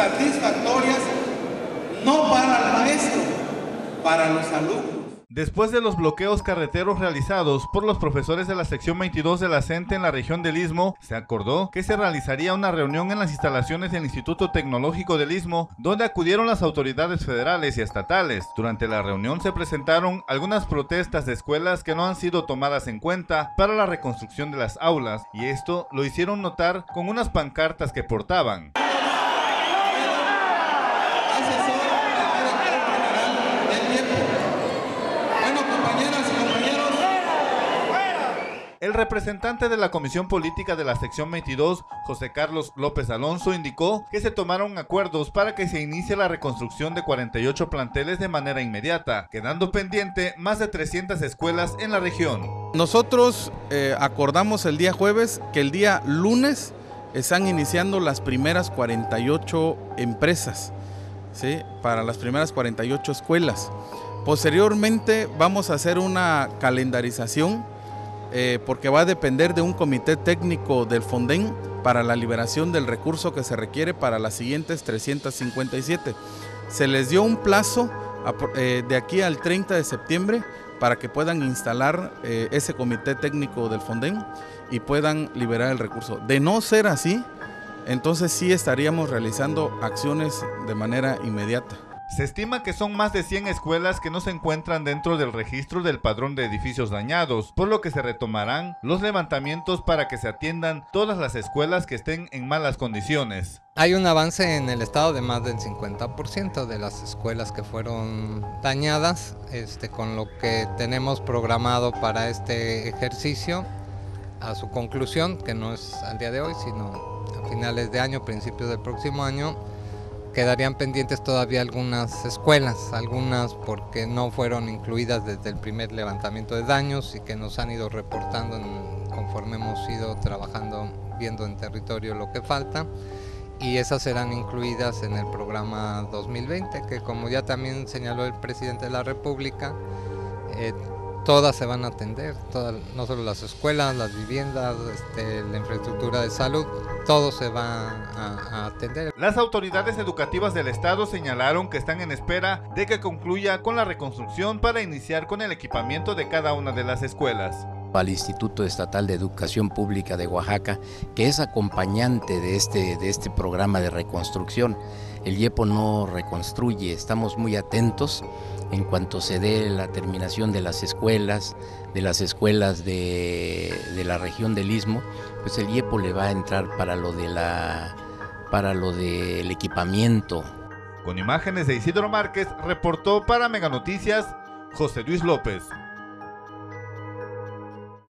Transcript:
satisfactorias no para el maestro, para los alumnos. Después de los bloqueos carreteros realizados por los profesores de la sección 22 de la CENTE en la región del Istmo, se acordó que se realizaría una reunión en las instalaciones del Instituto Tecnológico del Istmo, donde acudieron las autoridades federales y estatales. Durante la reunión se presentaron algunas protestas de escuelas que no han sido tomadas en cuenta para la reconstrucción de las aulas, y esto lo hicieron notar con unas pancartas que portaban. El representante de la Comisión Política de la sección 22, José Carlos López Alonso, indicó que se tomaron acuerdos para que se inicie la reconstrucción de 48 planteles de manera inmediata, quedando pendiente más de 300 escuelas en la región. Nosotros eh, acordamos el día jueves que el día lunes están iniciando las primeras 48 empresas, ¿sí? para las primeras 48 escuelas. Posteriormente vamos a hacer una calendarización eh, porque va a depender de un comité técnico del Fonden para la liberación del recurso que se requiere para las siguientes 357. Se les dio un plazo eh, de aquí al 30 de septiembre para que puedan instalar eh, ese comité técnico del Fonden y puedan liberar el recurso. De no ser así, entonces sí estaríamos realizando acciones de manera inmediata. Se estima que son más de 100 escuelas que no se encuentran dentro del registro del padrón de edificios dañados, por lo que se retomarán los levantamientos para que se atiendan todas las escuelas que estén en malas condiciones. Hay un avance en el estado de más del 50% de las escuelas que fueron dañadas, este, con lo que tenemos programado para este ejercicio a su conclusión, que no es al día de hoy, sino a finales de año, principios del próximo año, Quedarían pendientes todavía algunas escuelas, algunas porque no fueron incluidas desde el primer levantamiento de daños y que nos han ido reportando conforme hemos ido trabajando, viendo en territorio lo que falta. Y esas serán incluidas en el programa 2020, que como ya también señaló el presidente de la República, eh, todas se van a atender, no solo las escuelas, las viviendas, este, la infraestructura de salud, todo se va a, atender. Las autoridades educativas del estado señalaron que están en espera de que concluya con la reconstrucción para iniciar con el equipamiento de cada una de las escuelas al Instituto Estatal de Educación Pública de Oaxaca, que es acompañante de este, de este programa de reconstrucción. El IEPO no reconstruye, estamos muy atentos en cuanto se dé la terminación de las escuelas, de las escuelas de, la región del Istmo, pues el IEPO le va a entrar para lo del equipamiento. Con imágenes de Isidro Márquez, reportó para Mega Noticias José Luis López.